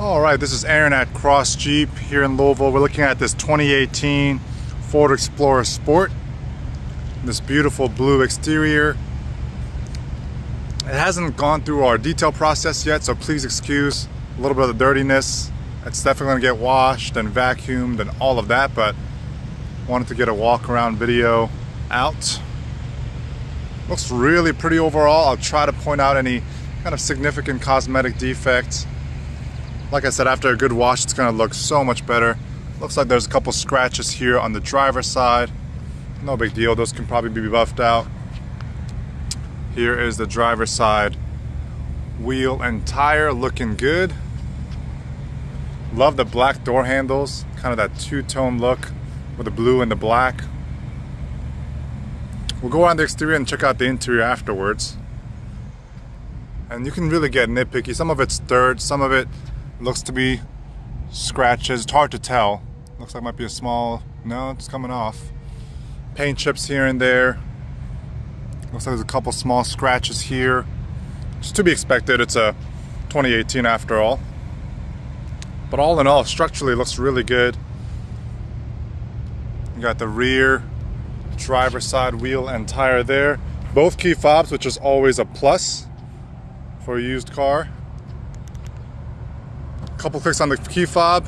All right, this is Aaron at Cross Jeep here in Louisville. We're looking at this 2018 Ford Explorer Sport. This beautiful blue exterior. It hasn't gone through our detail process yet, so please excuse a little bit of the dirtiness. It's definitely gonna get washed and vacuumed and all of that, but wanted to get a walk around video out. Looks really pretty overall. I'll try to point out any kind of significant cosmetic defects. Like I said, after a good wash, it's gonna look so much better. Looks like there's a couple scratches here on the driver's side. No big deal, those can probably be buffed out. Here is the driver's side wheel and tire looking good. Love the black door handles, kind of that two-tone look with the blue and the black. We'll go around the exterior and check out the interior afterwards. And you can really get nitpicky. Some of it's dirt, some of it looks to be scratches. It's hard to tell. Looks like might be a small, no, it's coming off. Paint chips here and there. Looks like there's a couple small scratches here. It's to be expected. It's a 2018 after all. But all in all, structurally looks really good. You got the rear driver side wheel and tire there. Both key fobs, which is always a plus for a used car. Couple clicks on the key fob.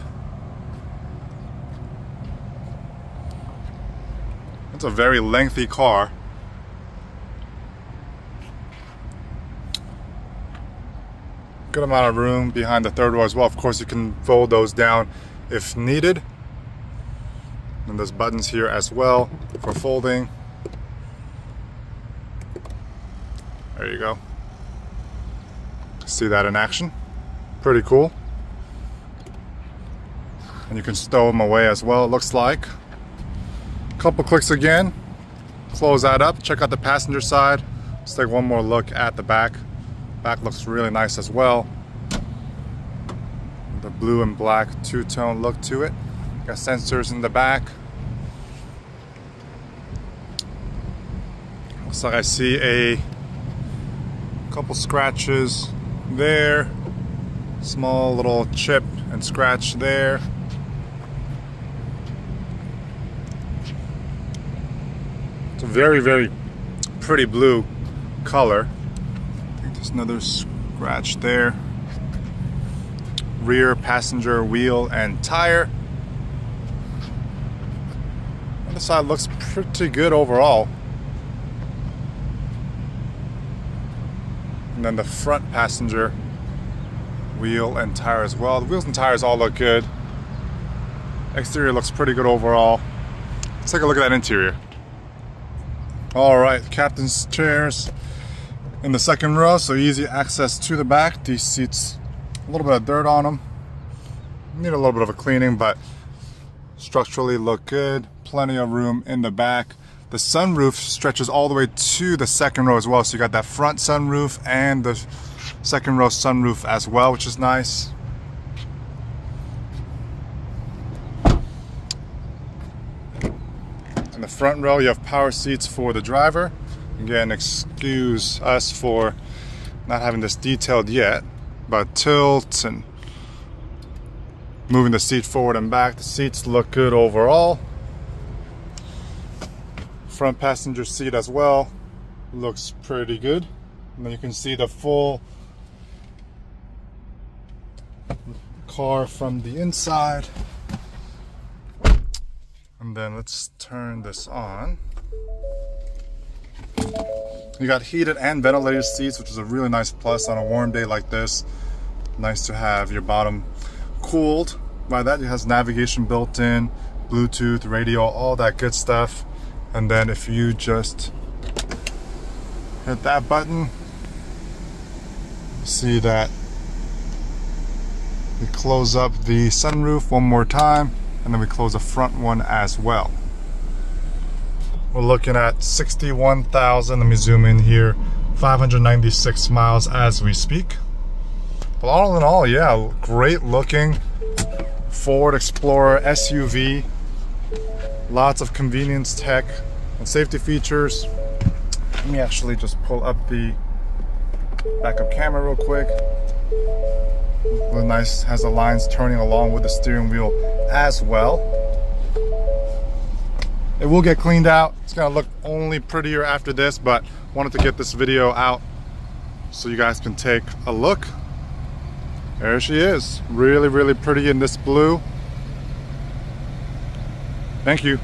That's a very lengthy car. Good amount of room behind the third row as well. Of course, you can fold those down if needed. And there's buttons here as well for folding. There you go. See that in action. Pretty cool. And you can stow them away as well, it looks like. Couple clicks again. Close that up. Check out the passenger side. Let's take one more look at the back. Back looks really nice as well. The blue and black two-tone look to it. Got sensors in the back. Looks like I see a couple scratches there. Small little chip and scratch there. It's a very, very pretty blue color. I think there's another scratch there rear passenger wheel and tire. The side looks pretty good overall. And then the front passenger wheel and tire as well. The wheels and tires all look good. Exterior looks pretty good overall. Let's take a look at that interior. All right, captain's chairs in the second row, so easy access to the back. These seats a little bit of dirt on them. Need a little bit of a cleaning, but structurally look good. Plenty of room in the back. The sunroof stretches all the way to the second row as well. So you got that front sunroof and the second row sunroof as well, which is nice. In the front row, you have power seats for the driver. Again, excuse us for not having this detailed yet but tilts and moving the seat forward and back. The seats look good overall. Front passenger seat as well looks pretty good. And then you can see the full car from the inside. And then let's turn this on. You got heated and ventilated seats, which is a really nice plus on a warm day like this. Nice to have your bottom cooled. By that, it has navigation built in, Bluetooth, radio, all that good stuff. And then if you just hit that button, see that we close up the sunroof one more time, and then we close the front one as well. We're looking at 61,000, let me zoom in here, 596 miles as we speak. But all in all, yeah, great looking Ford Explorer SUV. Lots of convenience tech and safety features. Let me actually just pull up the backup camera real quick. Nice, has the lines turning along with the steering wheel as well. It will get cleaned out. It's gonna look only prettier after this, but wanted to get this video out so you guys can take a look. There she is. Really, really pretty in this blue. Thank you.